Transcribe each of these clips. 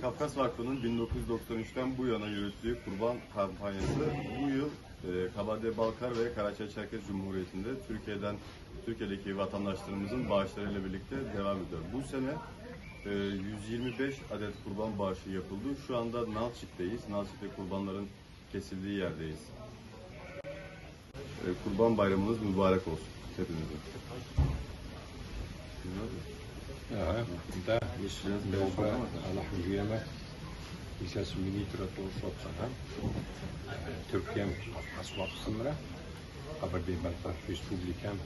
Kafkas Vakfı'nın 1993'ten bu yana yürüttüğü kurban kampanyası bu yıl e, Kabardey-Balkar ve Karaçay-Çerkez Cumhuriyeti'nde Türkiye'den Türkiye'deki vatandaşlarımızın bağışlarıyla birlikte devam ediyor. Bu sene e, 125 adet kurban bağışı yapıldı. Şu anda Nalçik'teyiz. Nalçik'te kurbanların kesildiği yerdeyiz. E, kurban bayramınız mübarek olsun hepinizin. да, если для уба Аллахмжиема, сейчас министра Турсопсана, Türkiye'm asbab sınırı, Aberdeen Baltar Respublikam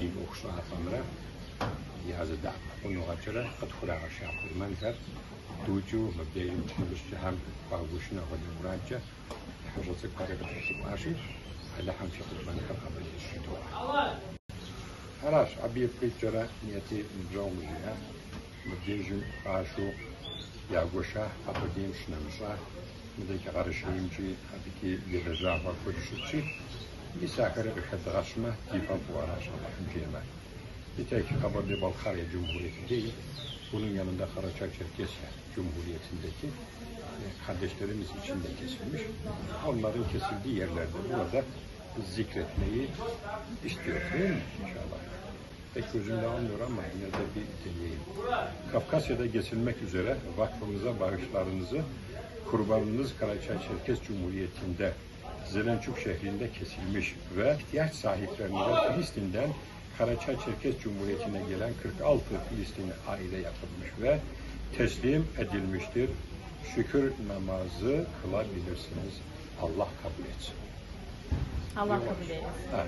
din okşana sınırı, yazı da onu açıra, kat kurağa şahı manzar, tuju mabdeyin çıkmışçı hem bağuşuna ve devranca, hafızı karıgı aşı, Allah hamşı kurbanı. Хорош, объекты вчера нет и джомжи, а? Мы держим ашу, я гуша, а потом шнамша. Мы такие хорошим чи, а такие бедежа, а хочешь чи. И сахар, и хаташма, типа пуараша, джема. Bir tek Kababe Balkarya Cumhuriyeti değil, bunun yanında Karaçaçerkes Cumhuriyeti'ndeki kardeşlerimiz için de kesilmiş. Onların kesildiği yerlerde burada zikretmeyi istiyoruz değil mi inşallah? Pek gözümde almıyor ama yine de bir deneyeyim. Kafkasya'da kesilmek üzere vakfımıza bağışlarınızı kurbanınız Karaçay Çerkes Cumhuriyeti'nde Zelençuk şehrinde kesilmiş ve ihtiyaç sahiplerine Filistin'den Karaçay Çerkes Cumhuriyeti'ne gelen 46 Filistinli aile yapılmış ve teslim edilmiştir. Şükür namazı kılabilirsiniz. Allah kabul etsin. Allah kabul. Ha,